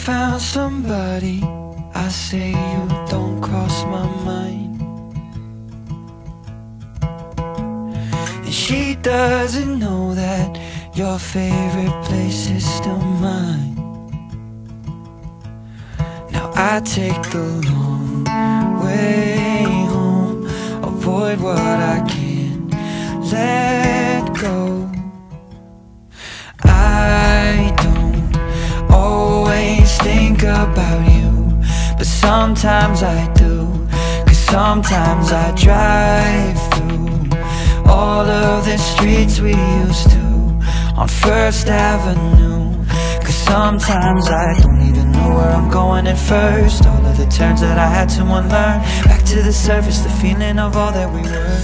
found somebody, I say you don't cross my mind. And she doesn't know that your favorite place is still mine. Now I take the long way home, avoid what sometimes I do. Cause sometimes I drive through all of the streets we used to on First Avenue. Cause sometimes I don't even know where I'm going at first. All of the turns that I had to unlearn. Back to the surface, the feeling of all that we were.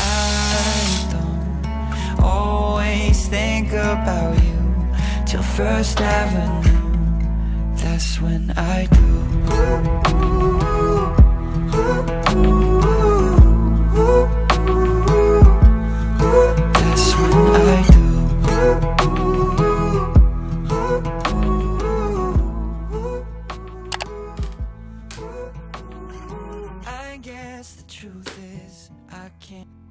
I don't always think about you till First Avenue. That's when I do. That's when I do. I guess the truth is I can't.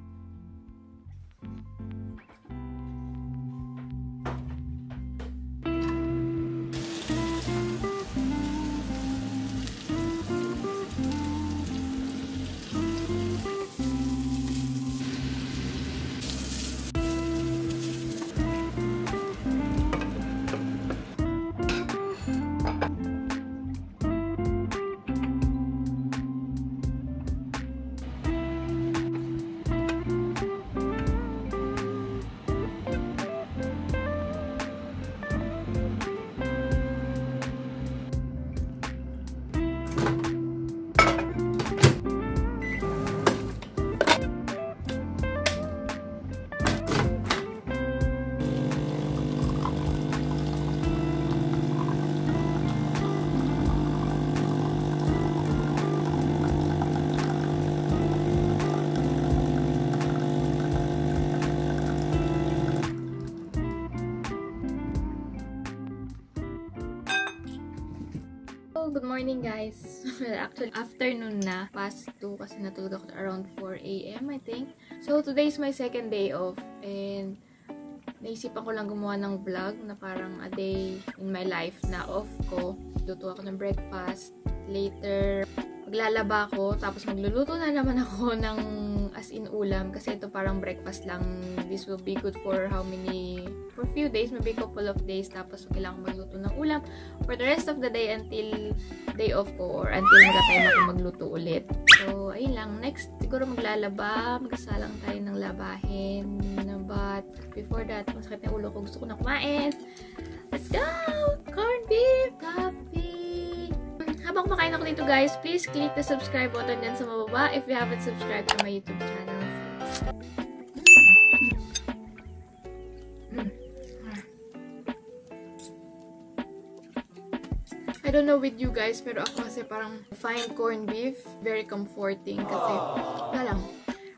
Morning guys. Actually, afternoon na. Past 2 kasi natulog ako around 4 a.m. I think. So, today is my second day off. And, naisipan ko lang gumawa ng vlog na parang a day in my life na off ko. Luto ako ng breakfast. Later, maglalaba ako. Tapos, magluluto na naman ako ng as in ulam. Kasi ito parang breakfast lang. This will be good for how many... For few days, maybe couple of days. Tapos, kailangan magluto ng ulam for the rest of the day until day off ko or until magka-time ako magluto ulit. So, ayun lang. Next, siguro maglalaba. Magsasalang tayo ng labahin. But, before that, masakit na ulo ko. Gusto ko na kumain. Let's go! Corned beef! Coffee! Habang kumakain ako dito guys, please click the subscribe button dyan sa mababa if you haven't subscribed to my YouTube channel. Don't know with you guys, pero ako kasi parang fine corned beef, very comforting kasi, wala lang.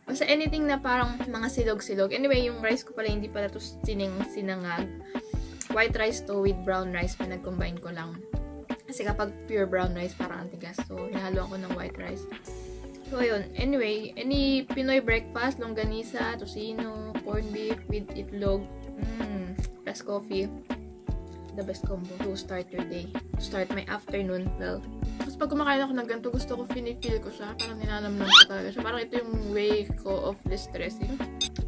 Basta anything na parang mga silog-silog. Anyway, yung rice ko pala hindi pala to sining sinangag. White rice to with brown rice, pinag-combine ko lang. Kasi kapag pure brown rice, parang antigas. So, hinalo ako ng white rice. So, ayun. Anyway, any Pinoy breakfast, longganisa, tocino, corned beef with itlog, mmm, plus coffee the best combo to start your day. To start my afternoon. Well, tapos pag kumakain ako ng ganito, gusto ko, feel ko siya. Parang ninanamnam ko talaga siya. Parang ito yung way ko of distressing.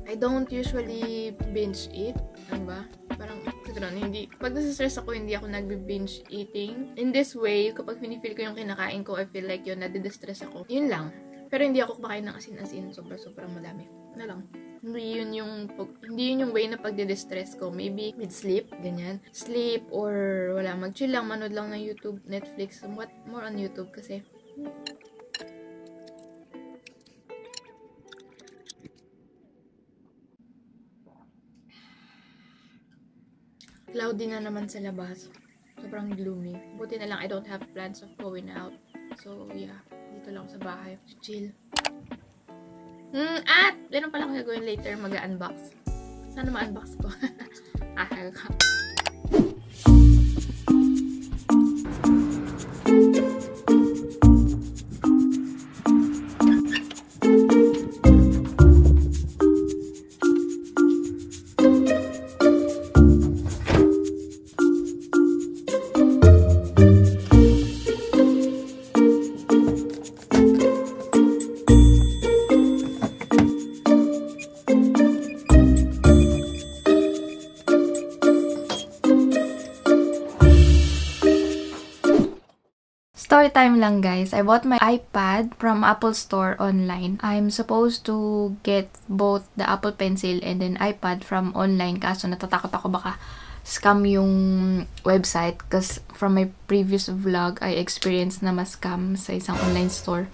I don't usually binge eat. Ano ba? Parang, ganun, hindi, pag nasa-stress ako, hindi ako nagbe-binge eating. In this way, kapag finifeel ko yung kinakain ko, I feel like yun, nadidistress ako. Yun lang. Pero hindi ako kumakain ng asin-asin. Sobra-sobrang madami. Na lang. Hindi yun yung, hindi yun yung way na pagdi-distress ko. Maybe with sleep, ganyan. Sleep or wala, mag-chill lang, manood lang ng YouTube, Netflix, what more on YouTube kasi cloudy na naman sa labas. Sobrang gloomy. Buti na lang I don't have plans of going out. So, yeah. Dito lang sa bahay. Chill. Hmm, at! Meron pala akong gagawin later. Mag-unbox. Sana ma-unbox ko. ah, time lang guys. I bought my iPad from Apple Store online. I'm supposed to get both the Apple Pencil and then iPad from online kaso natatakot ako baka scam yung website because from my previous vlog I experienced na ma-scam sa isang online store.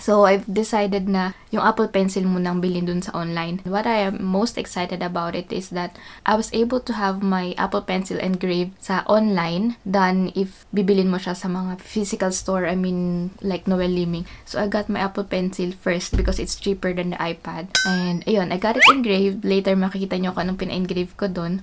So, I've decided na yung Apple Pencil munang bilhin dun sa online. What I am most excited about it is that I was able to have my Apple Pencil engraved sa online than if bibilin mo siya sa mga physical store, I mean, like Noel Liming. So, I got my Apple Pencil first because it's cheaper than the iPad. And, ayun, I got it engraved. Later, makikita nyo kung anong pina-engrave ko dun.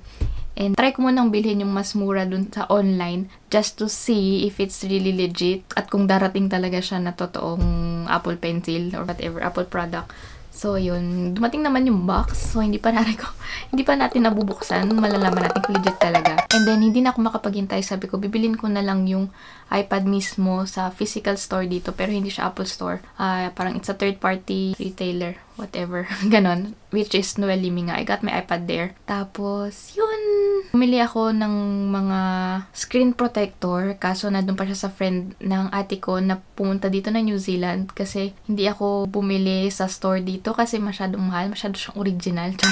And try ko munang bilhin yung mas mura dun sa online just to see if it's really legit at kung darating talaga siya na totoong Apple Pencil or whatever Apple product. So, yun. Dumating naman yung box. So, hindi pa natin ko, hindi pa natin nabubuksan. Malalaman natin kung legit talaga. And then, hindi na ako makapaghintay. Sabi ko, bibilin ko na lang yung iPad mismo sa physical store dito. Pero hindi siya Apple Store. Uh, parang it's a third-party retailer. Whatever. Ganon. Which is Noel Liminga. I got my iPad there. Tapos, yun. Bumili ako ng mga screen protector. Kaso, nandun pa siya sa friend ng ate ko na pumunta dito na New Zealand. Kasi, hindi ako bumili sa store dito kasi masyadong mahal. Masyado siyang original.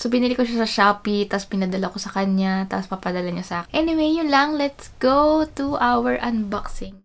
So, binili ko siya sa Shopee, tapos pinadala ko sa kanya, tapos papadala niya sa akin. Anyway, yun lang. Let's go to our unboxing.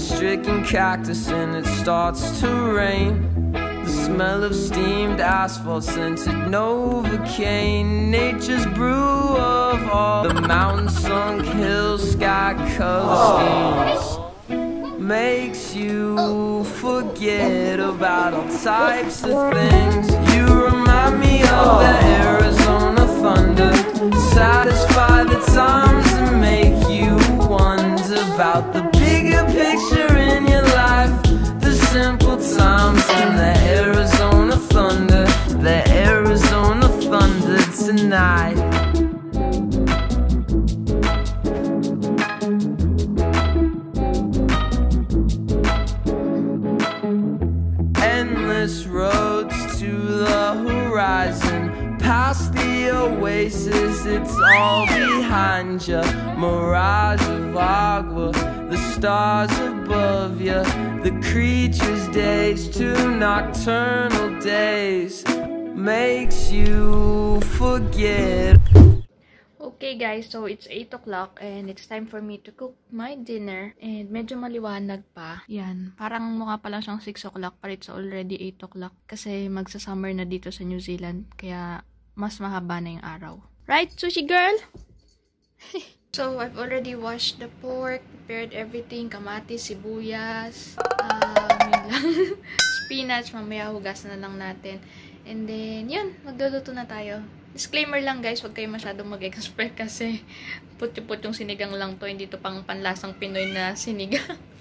stricken cactus and it starts to rain. The smell of steamed asphalt scented Novocaine. Nature's brew of all the mountain sunk hills, sky color schemes. Makes you forget about all types of things. You remind me of the Arizona thunder. Satisfy the times and make you about the bigger picture stars above you, the creatures' days to nocturnal days, makes you forget. Okay guys, so it's 8 o'clock and it's time for me to cook my dinner. And medyo maliwanag pa. Yan, parang mukha pa lang siyang 6 o'clock but it's already 8 o'clock. Kasi magsa-summer na dito sa New Zealand. Kaya mas mahaba na yung araw. Right, sushi girl? so, I've already washed the pork, prepared everything, kamatis, sibuyas, um, yun lang. spinach, mamaya hugas na lang natin. And then, yun, magluluto na tayo. Disclaimer lang guys, huwag kayo masyadong mag-expect kasi puti-put yung sinigang lang to, hindi to pang panlasang Pinoy na sinigang.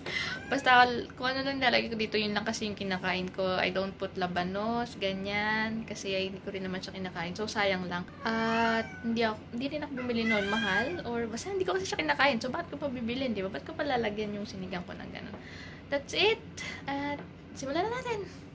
Basta kung ano lang nalagay ko dito, yun lang kasi yung kinakain ko. I don't put labanos, ganyan, kasi hindi ko rin naman siya kinakain. So, sayang lang. At hindi, ako, hindi rin ako bumili noon, mahal. Or basta hindi ko kasi siya kinakain. So, bakit ko pa bibilin, di ba? Bakit ko pa lalagyan yung sinigang ko ng gano'n? That's it. At simulan na natin.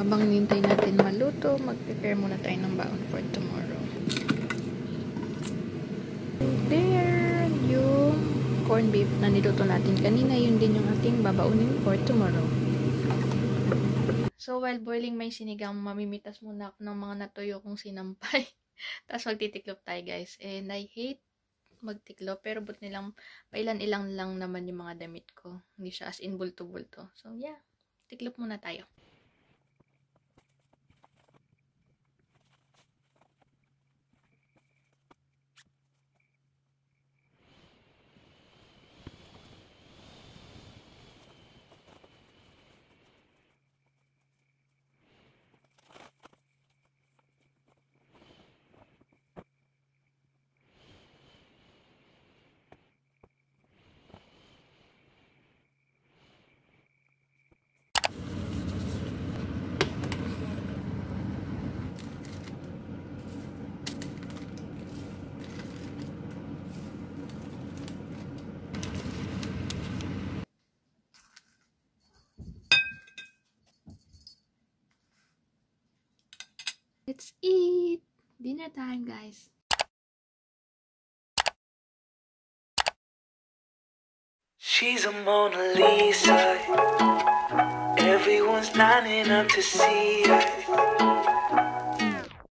Habang nintay natin maluto, mag-prepare muna tayo ng baon for tomorrow. There, yung corned beef na niluto natin kanina, yun din yung ating babaunin for tomorrow. So, while boiling may sinigang, mamimitas muna ako ng mga natuyo kong sinampay. Tapos magtitiklop tayo, guys. And I hate magtiklop, pero but nilang, pailan-ilang lang naman yung mga damit ko. Hindi siya as in bulto-bulto. So, yeah. Tiklop muna tayo. Time, guys. She's a Mona Lisa. Everyone's lining up to see her.